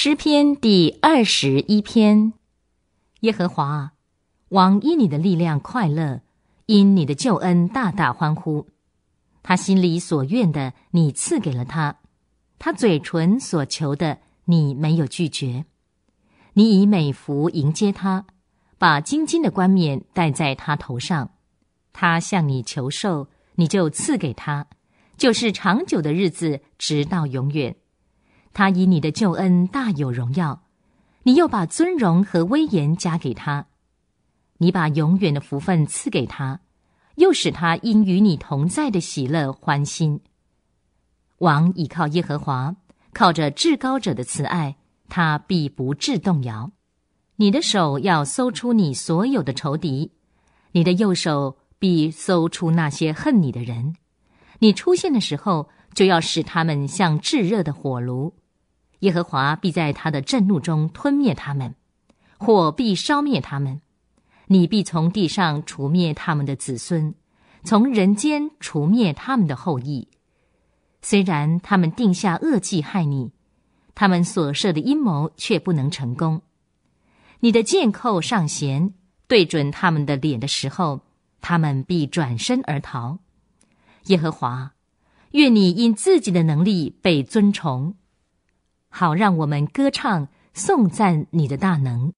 诗篇第二十一篇：耶和华，王因你的力量快乐，因你的救恩大大欢呼。他心里所愿的，你赐给了他；他嘴唇所求的，你没有拒绝。你以美服迎接他，把金金的冠冕戴在他头上。他向你求寿，你就赐给他，就是长久的日子，直到永远。他以你的救恩大有荣耀，你又把尊荣和威严加给他，你把永远的福分赐给他，又使他因与你同在的喜乐欢心。王倚靠耶和华，靠着至高者的慈爱，他必不致动摇。你的手要搜出你所有的仇敌，你的右手必搜出那些恨你的人。你出现的时候。就要使他们像炙热的火炉，耶和华必在他的震怒中吞灭他们，火必烧灭他们，你必从地上除灭他们的子孙，从人间除灭他们的后裔。虽然他们定下恶计害你，他们所设的阴谋却不能成功。你的箭扣上弦，对准他们的脸的时候，他们必转身而逃。耶和华。愿你因自己的能力被尊崇，好让我们歌唱颂赞你的大能。